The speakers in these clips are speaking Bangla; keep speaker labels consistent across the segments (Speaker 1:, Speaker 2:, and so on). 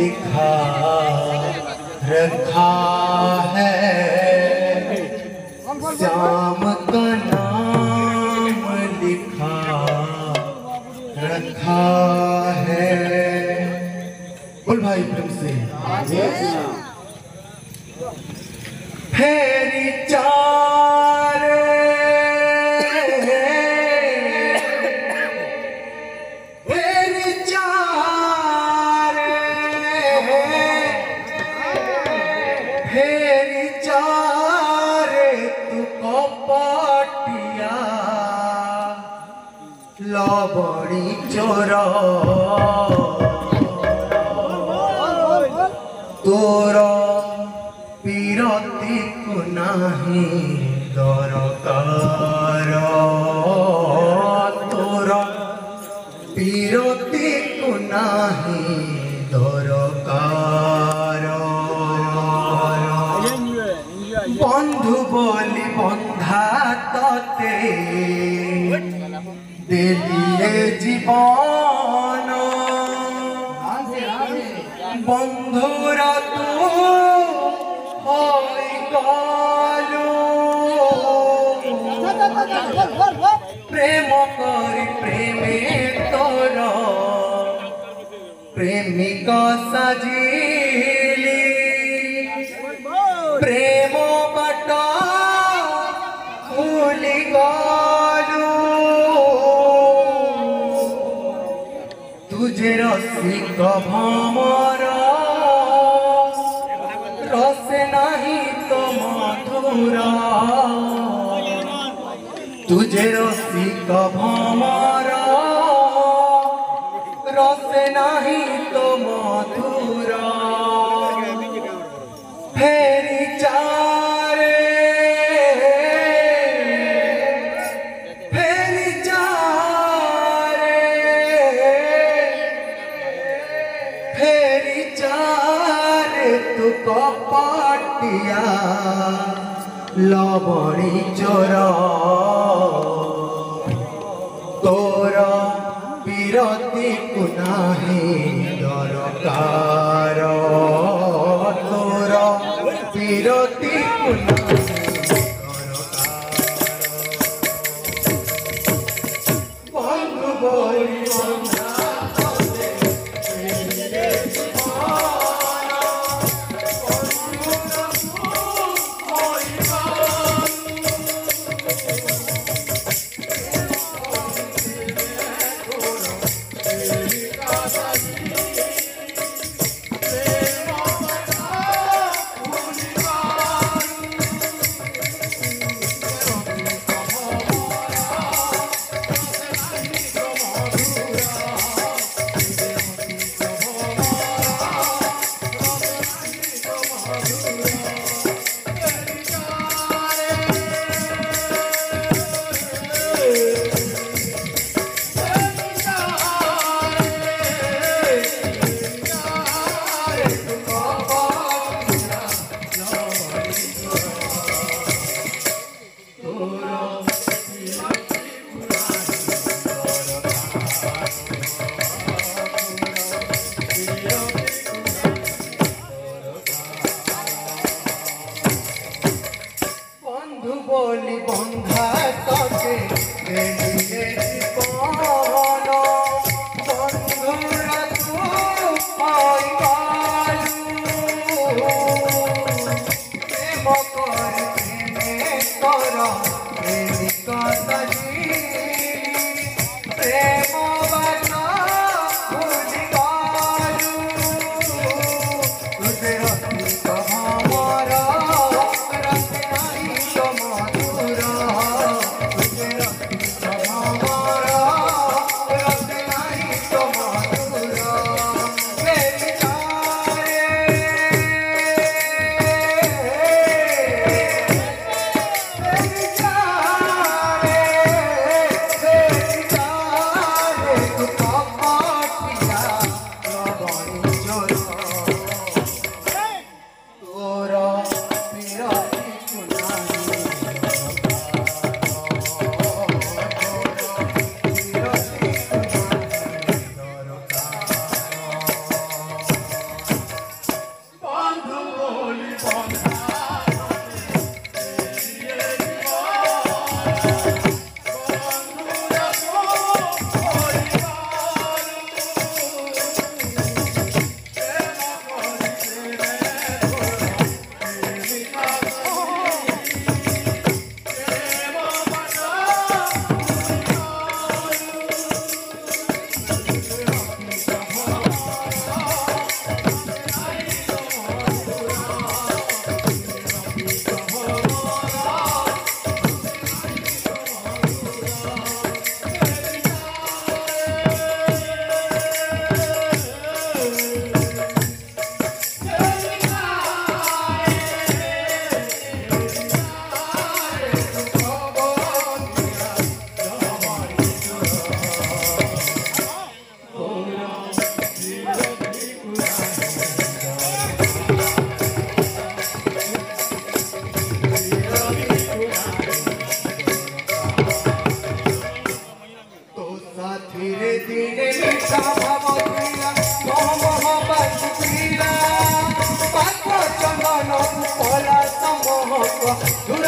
Speaker 1: लिखा रखा है। श्याम का नाम लिखा रखा है। बोल भाई प्रेम से। फेरी चार দেলিয়ে জীবন। বন্ধুরা তু হই গলু। প্রেম করি প্রেমে তোর প্রেমিক সাজিলি রসিক ভমর রসে নাহি তো মধুর তুঝে রসিক ভমর রসে নাহি তো মধুর ফেরি চারে কপাটিয়া লবণী চোর তোর বিরতি কুনাহি দরকার তোর বিরতি কুনাহি বলি বন্ধা তোকে বেরিয়ে জীবন বন্ধুরা তু হই গলু প্রেম করে প্রেমে কর প্রেমিক প্রেম বাট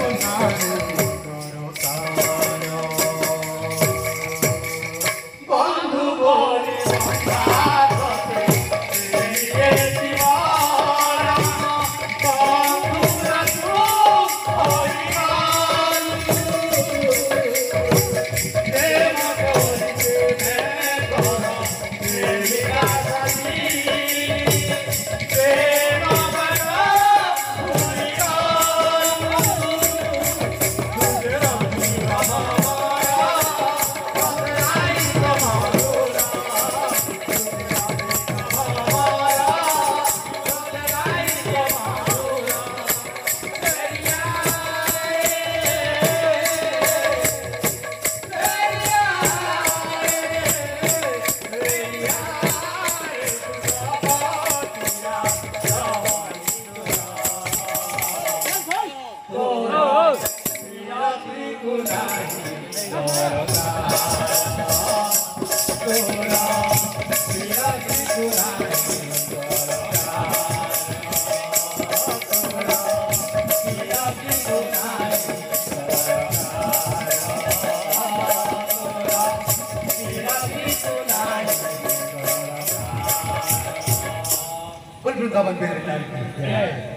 Speaker 2: को नारू kawan dari.